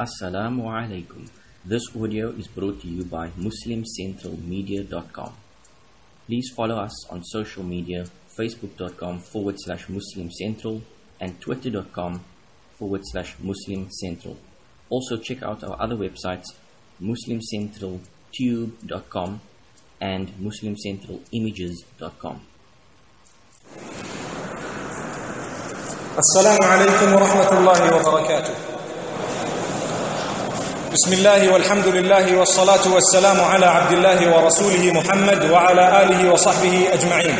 Assalamu alaikum. This audio is brought to you by MuslimCentralMedia.com. Please follow us on social media facebook.com forward slash Muslim Central and twitter.com forward slash Muslim Central. Also, check out our other websites MuslimCentralTube.com and MuslimCentralImages.com. السلام عليكم ورحمة الله وبركاته بسم الله والحمد لله والصلاة والسلام على عبد الله ورسوله محمد وعلى آله وصحبه أجمعين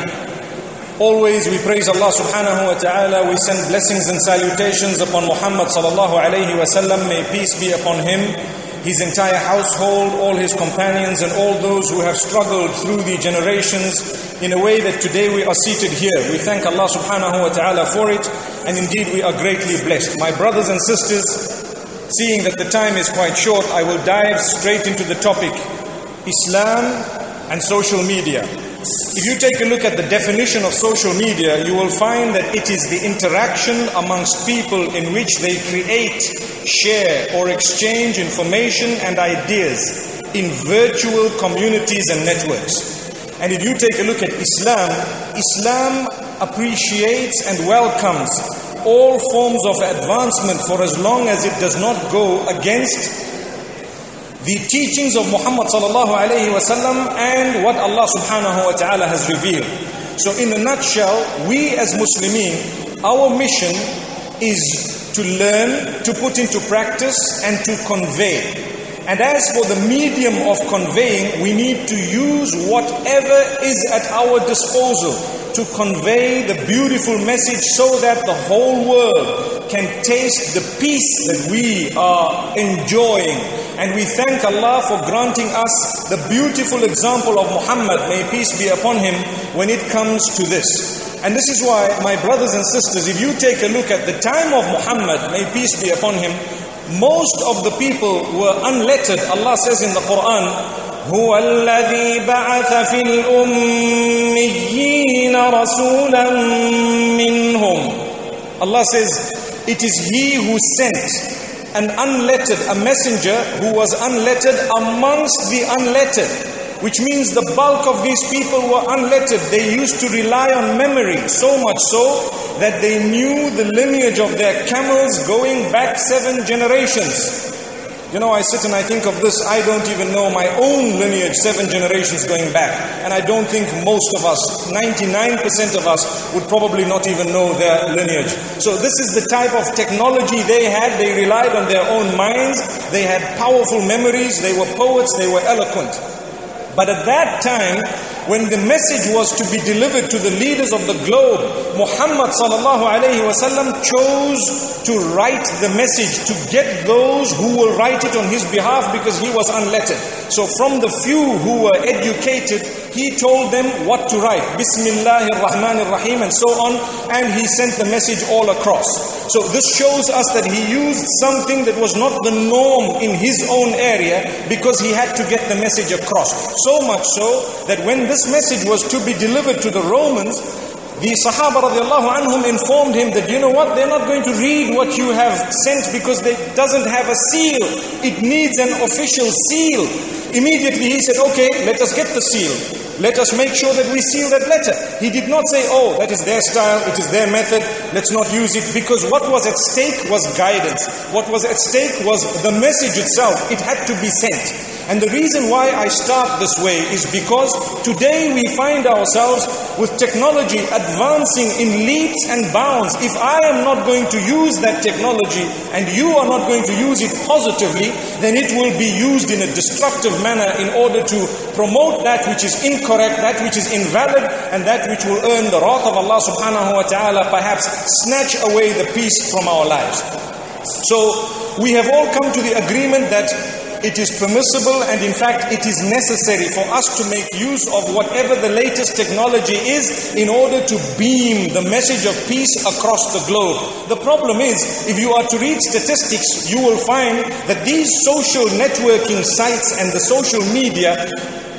Always we praise Allah subhanahu wa ta'ala. We send blessings and salutations upon Muhammad sallallahu alayhi wa sallam. May peace be upon him, his entire household, all his companions and all those who have struggled through the generations in a way that today we are seated here. We thank Allah subhanahu wa ta'ala for it and indeed we are greatly blessed. My brothers and sisters, seeing that the time is quite short, I will dive straight into the topic Islam and social media. If you take a look at the definition of social media, you will find that it is the interaction amongst people in which they create, share, or exchange information and ideas in virtual communities and networks. And if you take a look at Islam, Islam appreciates and welcomes all forms of advancement for as long as it does not go against the teachings of Muhammad sallallahu alayhi wasallam and what Allah subhanahu wa ta'ala has revealed. So in a nutshell, we as Muslimin, our mission is to learn, to put into practice and to convey. And as for the medium of conveying, we need to use whatever is at our disposal to convey the beautiful message so that the whole world can taste the peace that we are enjoying. And we thank Allah for granting us the beautiful example of Muhammad, may peace be upon him, when it comes to this. And this is why, my brothers and sisters, if you take a look at the time of Muhammad, may peace be upon him, most of the people were unlettered. Allah says in the Quran, هو الذي بعث في الأميين رسولا منهم Allah says it is he who sent an unlettered a messenger who was unlettered amongst the unlettered which means the bulk of these people were unlettered they used to rely on memory so much so that they knew the lineage of their camels going back seven generations you know, I sit and I think of this, I don't even know my own lineage seven generations going back. And I don't think most of us, 99% of us, would probably not even know their lineage. So this is the type of technology they had. They relied on their own minds. They had powerful memories. They were poets. They were eloquent. But at that time, when the message was to be delivered to the leaders of the globe, Muhammad sallallahu alayhi wasallam chose to write the message to get those who will write it on his behalf because he was unlettered. So from the few who were educated, he told them what to write. Bismillahir Rahmanir Rahim and so on. And he sent the message all across. So this shows us that he used something that was not the norm in his own area because he had to get the message across. So much so that when this message was to be delivered to the Romans, the Sahaba radiallahu anhum informed him that, you know what, they're not going to read what you have sent because it doesn't have a seal. It needs an official seal. Immediately he said, okay, let us get the seal. Let us make sure that we seal that letter. He did not say, oh, that is their style, it is their method, let's not use it. Because what was at stake was guidance. What was at stake was the message itself. It had to be sent. And the reason why I start this way is because today we find ourselves with technology advancing in leaps and bounds. If I am not going to use that technology and you are not going to use it positively, then it will be used in a destructive manner in order to promote that which is incorrect, that which is invalid, and that which will earn the wrath of Allah subhanahu wa ta'ala, perhaps snatch away the peace from our lives. So we have all come to the agreement that it is permissible and in fact it is necessary for us to make use of whatever the latest technology is in order to beam the message of peace across the globe. The problem is, if you are to read statistics, you will find that these social networking sites and the social media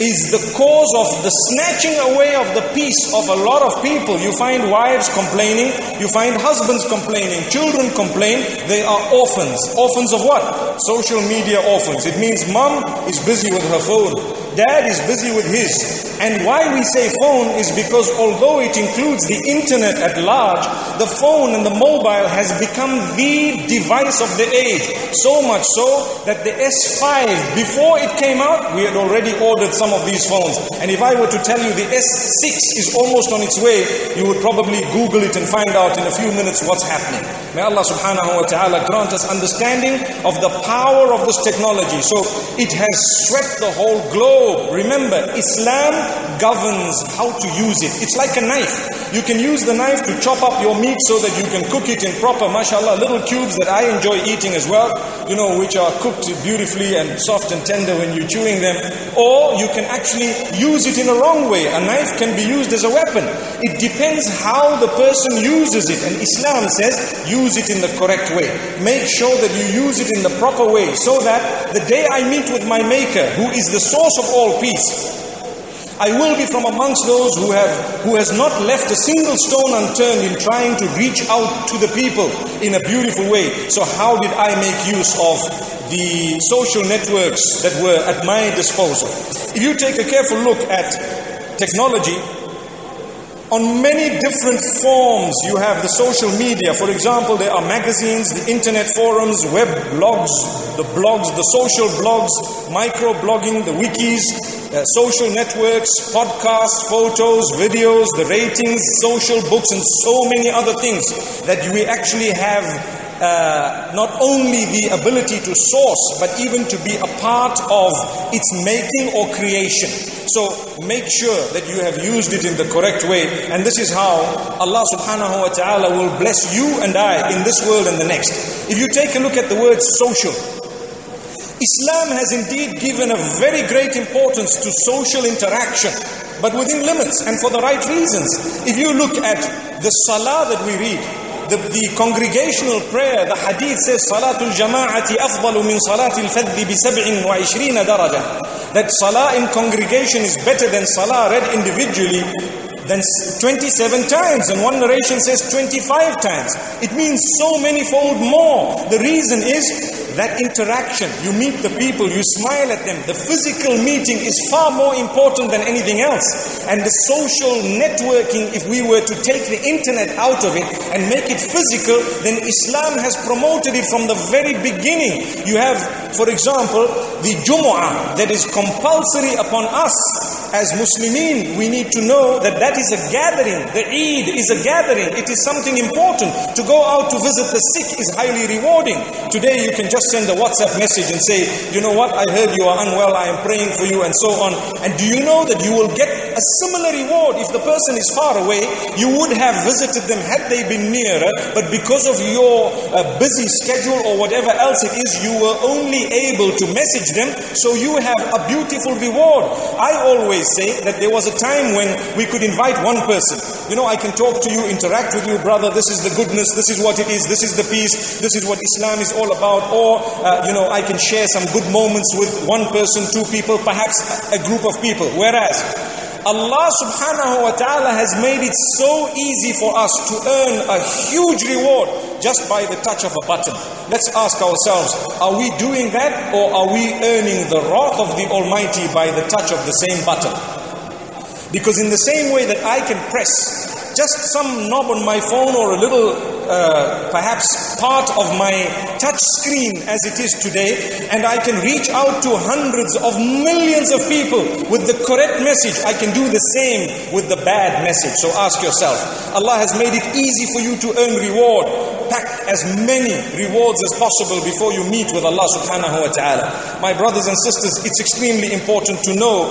is the cause of the snatching away of the peace of a lot of people. You find wives complaining, you find husbands complaining, children complain, they are orphans. Orphans of what? Social media orphans. It means mom is busy with her phone, dad is busy with his. And why we say phone is because although it includes the internet at large, the phone and the mobile has become the device of the age. So much so that the S5, before it came out, we had already ordered some of these phones. And if I were to tell you the S6 is almost on its way, you would probably Google it and find out in a few minutes what's happening. May Allah subhanahu wa ta'ala grant us understanding of the power of this technology. So it has swept the whole globe. Oh, remember, Islam governs how to use it. It's like a knife. You can use the knife to chop up your meat so that you can cook it in proper, mashallah, little cubes that I enjoy eating as well, you know, which are cooked beautifully and soft and tender when you're chewing them. Or you can actually use it in a wrong way. A knife can be used as a weapon. It depends how the person uses it. And Islam says, use it in the correct way. Make sure that you use it in the proper way so that the day I meet with my Maker, who is the source of all peace, I will be from amongst those who have who has not left a single stone unturned in trying to reach out to the people in a beautiful way. So how did I make use of the social networks that were at my disposal? If you take a careful look at technology, on many different forms you have the social media. For example, there are magazines, the internet forums, web blogs, the blogs, the social blogs, micro blogging, the wikis, uh, social networks, podcasts, photos, videos, the ratings, social books, and so many other things that we actually have uh, not only the ability to source, but even to be a part of its making or creation. So make sure that you have used it in the correct way. And this is how Allah subhanahu wa ta'ala will bless you and I in this world and the next. If you take a look at the word social, Islam has indeed given a very great importance to social interaction, but within limits and for the right reasons. If you look at the salah that we read, the, the congregational prayer, the hadith says, Salatul Jama'ati afdalu min Salatil Fadhi bi sab'in wa ishrina daraja. That salah in congregation is better than salah read individually than 27 times and one narration says 25 times. It means so many fold more. The reason is that interaction. You meet the people you smile at them. The physical meeting is far more important than anything else. And the social networking if we were to take the internet out of it and make it physical then Islam has promoted it from the very beginning. You have for example the Jumu'ah that is compulsory upon us as Muslimin, we need to know that that is a gathering. The Eid is a gathering. It is something important. To go out to visit the sick is highly rewarding. Today you can just send a WhatsApp message and say, you know what, I heard you are unwell, I am praying for you and so on. And do you know that you will get a similar reward if the person is far away? You would have visited them had they been nearer, but because of your uh, busy schedule or whatever else it is, you were only able to message them, so you have a beautiful reward. I always say that there was a time when we could invite one person. You know, I can talk to you, interact with you, brother, this is the goodness, this is what it is, this is the peace, this is what Islam is all about. Or, uh, you know, I can share some good moments with one person, two people, perhaps a group of people. Whereas, Allah subhanahu wa ta'ala has made it so easy for us to earn a huge reward just by the touch of a button. Let's ask ourselves, are we doing that or are we earning the wrath of the Almighty by the touch of the same button? Because in the same way that I can press just some knob on my phone or a little uh, perhaps part of my touch screen as it is today and I can reach out to hundreds of millions of people with the correct message. I can do the same with the bad message. So ask yourself Allah has made it easy for you to earn reward. Pack as many rewards as possible before you meet with Allah subhanahu wa ta'ala. My brothers and sisters it's extremely important to know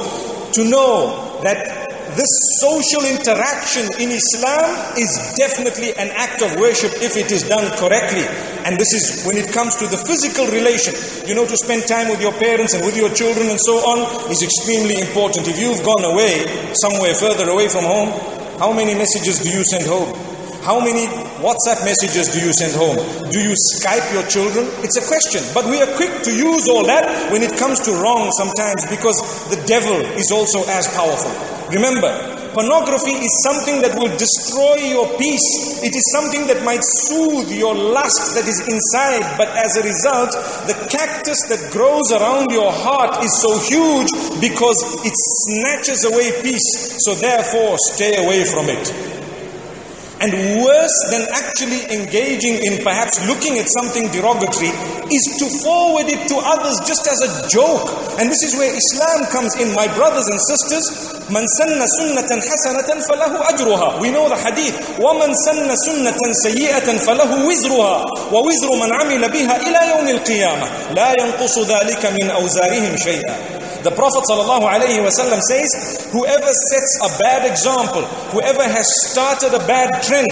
to know that this social interaction in Islam is definitely an act of worship if it is done correctly. And this is when it comes to the physical relation. You know, to spend time with your parents and with your children and so on is extremely important. If you've gone away, somewhere further away from home, how many messages do you send home? How many WhatsApp messages do you send home? Do you Skype your children? It's a question. But we are quick to use all that when it comes to wrong sometimes because the devil is also as powerful. Remember, Pornography is something that will destroy your peace. It is something that might soothe your lust that is inside, but as a result, the cactus that grows around your heart is so huge because it snatches away peace. So therefore, stay away from it. And worse than actually engaging in perhaps looking at something derogatory is to forward it to others just as a joke. And this is where Islam comes in, my brothers and sisters. من سن سنة حسنة فله أجرها. We know the hadith. ومن سن سنة سيئة فله وزرها ووزر من عمل بها إلى يوم القيامة لا ينقص ذلك من أوزارهم شيئا. The Prophet ﷺ says, whoever sets a bad example, whoever has started a bad trend,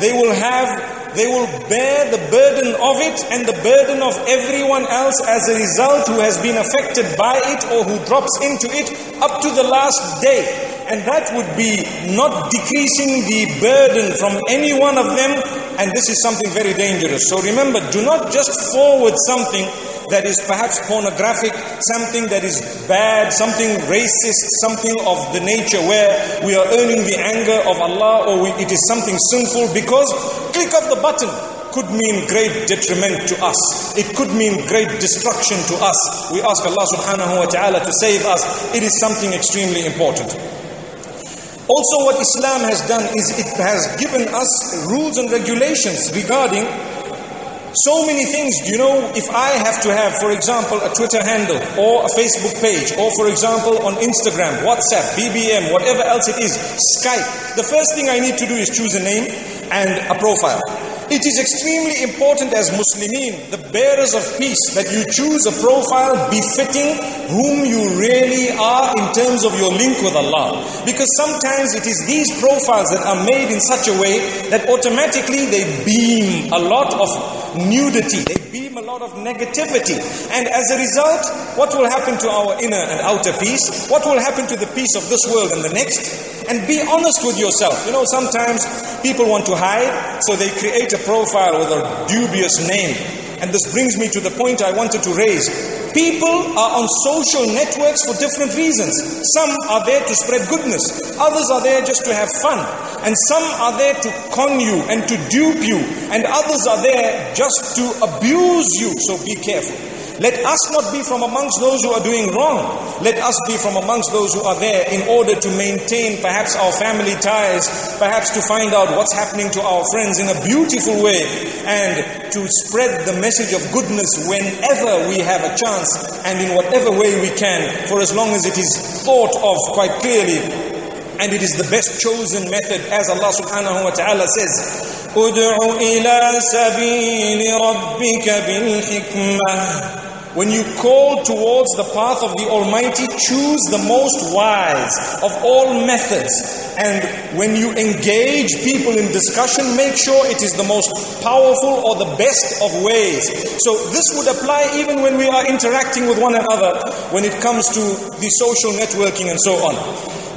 they will have they will bear the burden of it and the burden of everyone else as a result who has been affected by it or who drops into it up to the last day. And that would be not decreasing the burden from any one of them. And this is something very dangerous. So remember, do not just forward something that is perhaps pornographic, something that is bad, something racist, something of the nature where we are earning the anger of Allah or we, it is something sinful because click of the button could mean great detriment to us. It could mean great destruction to us. We ask Allah subhanahu wa ta'ala to save us. It is something extremely important. Also what Islam has done is it has given us rules and regulations regarding so many things, do you know, if I have to have, for example, a Twitter handle or a Facebook page, or for example, on Instagram, WhatsApp, BBM, whatever else it is, Skype, the first thing I need to do is choose a name and a profile. It is extremely important as Muslimin, the bearers of peace, that you choose a profile befitting whom you really are in terms of your link with Allah. Because sometimes it is these profiles that are made in such a way that automatically they beam a lot of nudity, they lot of negativity. And as a result, what will happen to our inner and outer peace? What will happen to the peace of this world and the next? And be honest with yourself. You know, sometimes people want to hide, so they create a profile with a dubious name. And this brings me to the point I wanted to raise. People are on social networks for different reasons. Some are there to spread goodness, others are there just to have fun, and some are there to con you and to dupe you, and others are there just to abuse you. So be careful. Let us not be from amongst those who are doing wrong. Let us be from amongst those who are there in order to maintain perhaps our family ties, perhaps to find out what's happening to our friends in a beautiful way, and to spread the message of goodness whenever we have a chance and in whatever way we can, for as long as it is thought of quite clearly and it is the best chosen method as Allah subhanahu wa ta'ala says when you call towards the path of the Almighty, choose the most wise of all methods. And when you engage people in discussion, make sure it is the most powerful or the best of ways. So, this would apply even when we are interacting with one another when it comes to the social networking and so on.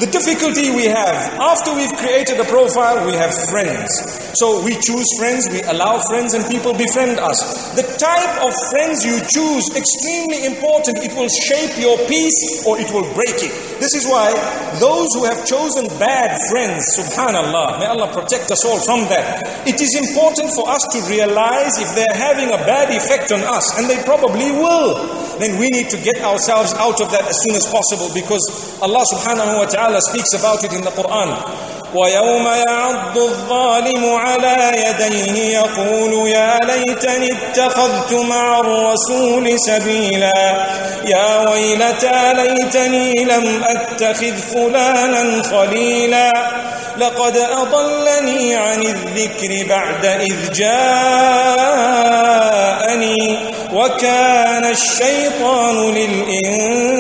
The difficulty we have after we've created a profile, we have friends. So we choose friends, we allow friends and people befriend us. The type of friends you choose, extremely important. It will shape your peace or it will break it. This is why those who have chosen bad friends, subhanallah, may Allah protect us all from that. It is important for us to realize if they're having a bad effect on us, and they probably will, then we need to get ourselves out of that as soon as possible because Allah subhanahu wa ta'ala speaks about it in the Quran. ويوم يعض الظالم على يديه يقول يا ليتني اتخذت مع الرسول سبيلا. يا ويلتى ليتني لم أتخذ فلانا خليلا. لقد أضلني عن الذكر بعد إذ جاءني. وكان الشيطان للإنسان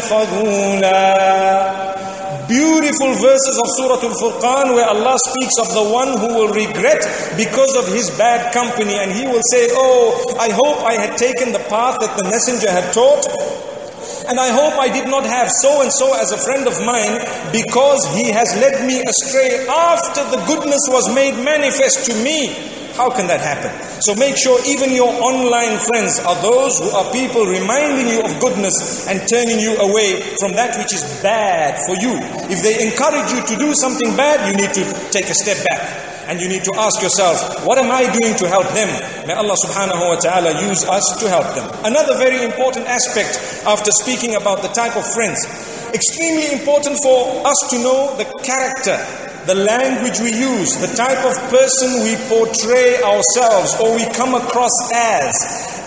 خذولا. Beautiful verses of Surah Al-Furqan where Allah speaks of the one who will regret because of his bad company and he will say, Oh, I hope I had taken the path that the messenger had taught And I hope I did not have so and so as a friend of mine because he has led me astray after the goodness was made manifest to me. How can that happen? So make sure even your online friends are those who are people reminding you of goodness and turning you away from that which is bad for you. If they encourage you to do something bad, you need to take a step back. And you need to ask yourself, what am I doing to help them? May Allah subhanahu wa ta'ala use us to help them. Another very important aspect after speaking about the type of friends, extremely important for us to know the character the language we use, the type of person we portray ourselves or we come across as,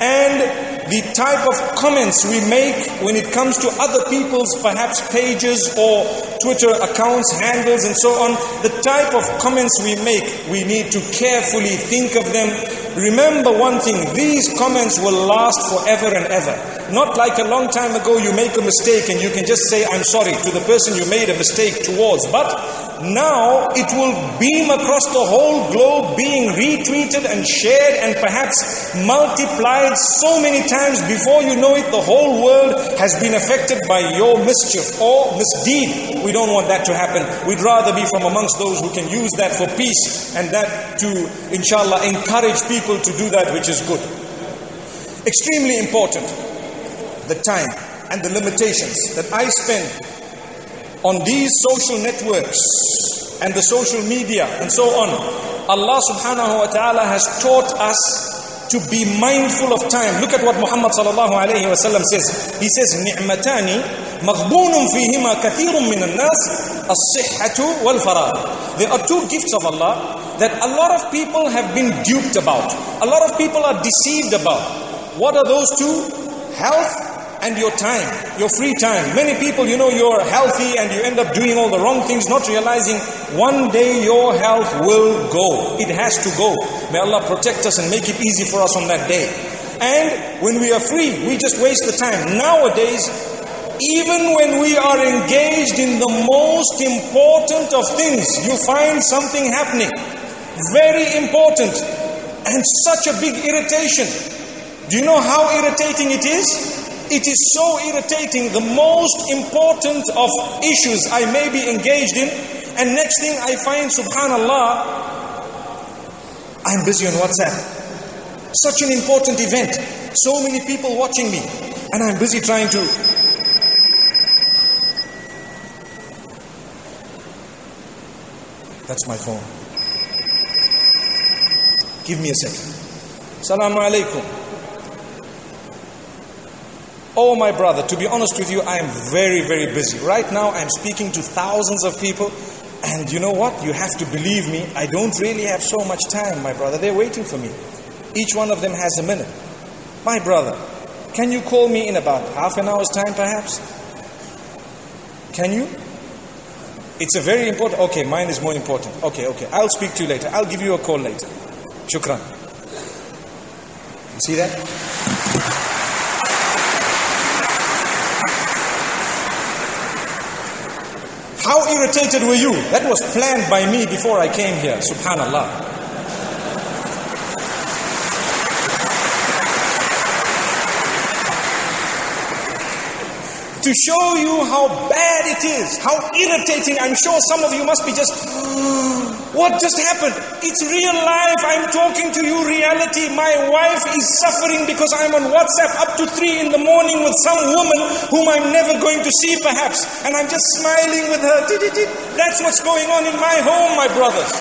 and the type of comments we make when it comes to other people's perhaps pages or Twitter accounts, handles, and so on. The type of comments we make, we need to carefully think of them. Remember one thing these comments will last forever and ever. Not like a long time ago you make a mistake and you can just say, I'm sorry to the person you made a mistake towards. But now it will beam across the whole globe, being retweeted and shared and perhaps multiplied so many times before you know it, the whole world has been affected by your mischief or misdeed. We don't want that to happen. We'd rather be from amongst those who can use that for peace and that to, inshallah, encourage people to do that which is good. Extremely important the time and the limitations that I spend on these social networks and the social media and so on, Allah subhanahu wa ta'ala has taught us to be mindful of time. Look at what Muhammad sallallahu alayhi wa sallam says. He says, نِعْمَتَانِ مَغْبُونٌ فِيهِمَا كَثِيرٌ مِّنَ النَّاسِ الصِّحَّةُ وَالْفَرَاغُ There are two gifts of Allah that a lot of people have been duped about. A lot of people are deceived about. What are those two? Health and your time, your free time. Many people, you know, you're healthy and you end up doing all the wrong things, not realizing one day your health will go. It has to go. May Allah protect us and make it easy for us on that day. And when we are free, we just waste the time. Nowadays, even when we are engaged in the most important of things, you find something happening. Very important and such a big irritation. Do you know how irritating it is? It is so irritating, the most important of issues I may be engaged in, and next thing I find, subhanallah, I'm busy on WhatsApp. Such an important event, so many people watching me, and I'm busy trying to. That's my phone. Give me a second. Assalamu alaikum. Oh, my brother, to be honest with you, I am very, very busy. Right now, I'm speaking to thousands of people. And you know what? You have to believe me, I don't really have so much time, my brother. They're waiting for me. Each one of them has a minute. My brother, can you call me in about half an hour's time, perhaps? Can you? It's a very important. Okay, mine is more important. Okay, okay. I'll speak to you later. I'll give you a call later. Shukran. You see that? How irritated were you? That was planned by me before I came here. Subhanallah. to show you how bad it is, how irritating. I'm sure some of you must be just, what just happened? It's real life. I'm talking to you reality. My wife is suffering because I'm on WhatsApp up to three in the morning with some woman whom I'm never going to see perhaps. And I'm just smiling with her. That's what's going on in my home, my brothers.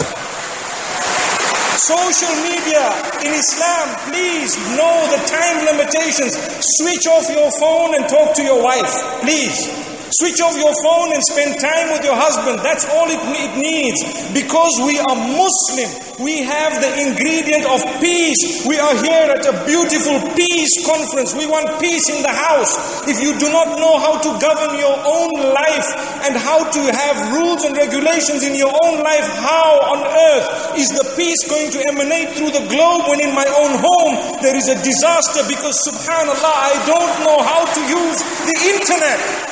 Social media in Islam, please know the time limitations. Switch off your phone and talk to your wife, please. Switch off your phone and spend time with your husband. That's all it, it needs. Because we are Muslim, we have the ingredient of peace. We are here at a beautiful peace conference. We want peace in the house. If you do not know how to govern your own life and how to have rules and regulations in your own life, how on earth is the peace going to emanate through the globe when in my own home there is a disaster because subhanallah I don't know how to use the internet.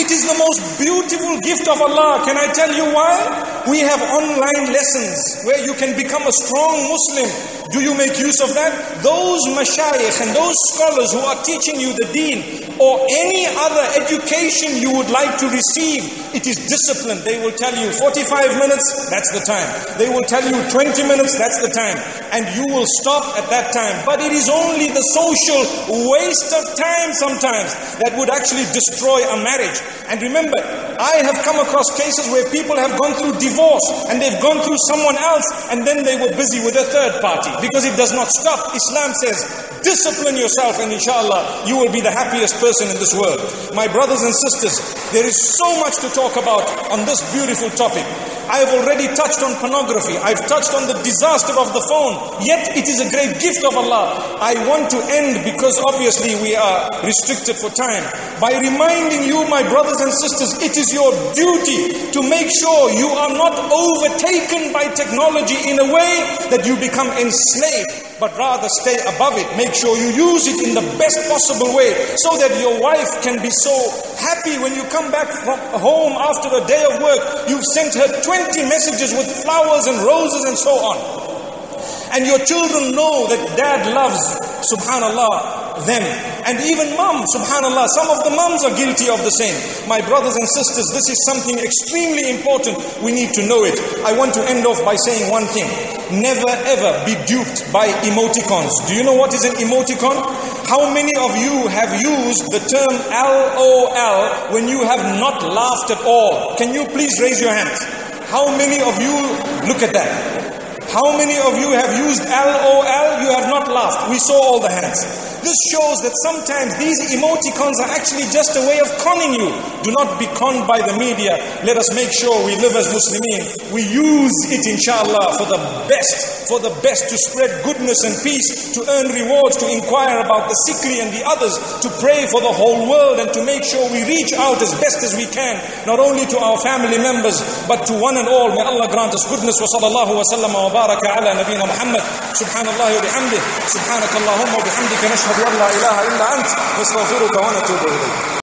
It is the most beautiful gift of Allah. Can I tell you why? We have online lessons where you can become a strong Muslim. Do you make use of that? Those mashayikh and those scholars who are teaching you the deen or any other education you would like to receive, it is discipline. They will tell you 45 minutes, that's the time. They will tell you 20 minutes, that's the time. And you will stop at that time. But it is only the social waste of time sometimes that would actually destroy a marriage. And remember, I have come across cases where people have gone through divorce and they've gone through someone else and then they were busy with a third party because it does not stop. Islam says, discipline yourself and inshallah you will be the happiest person in this world. My brothers and sisters, there is so much to talk about on this beautiful topic. I have already touched on pornography. I've touched on the disaster of the phone. Yet it is a great gift of Allah. I want to end because obviously we are restricted for time by reminding you, my brothers and sisters, it is your duty to make sure you are not overtaken by technology in a way that you become enslaved, but rather stay above it. Make sure you use it in the best possible way so that your wife can be so happy when you come back from home after a day of work. You've sent her 20 messages with flowers and roses and so on. And your children know that dad loves, subhanallah, them. And even mom, subhanallah, some of the moms are guilty of the same. My brothers and sisters, this is something extremely important. We need to know it. I want to end off by saying one thing. Never ever be duped by emoticons. Do you know what is an emoticon? How many of you have used the term LOL when you have not laughed at all? Can you please raise your hands? How many of you, look at that. How many of you have used LOL? You have not laughed. We saw all the hands. This shows that sometimes these emoticons are actually just a way of conning you. Do not be conned by the media. Let us make sure we live as Muslimin. We use it, inshallah, for the best, for the best to spread goodness and peace, to earn rewards, to inquire about the sickly and the others, to pray for the whole world and to make sure we reach out as best as we can, not only to our family members, but to one and all. May Allah grant us goodness. Wa sallallahu wa sallam wa baraka ala nabina Muhammad. Subhanallah wa bihamdih. Subhanakallahumma wa أشهد أن لا إله إلا أنت نستغفرك ونتوب إليك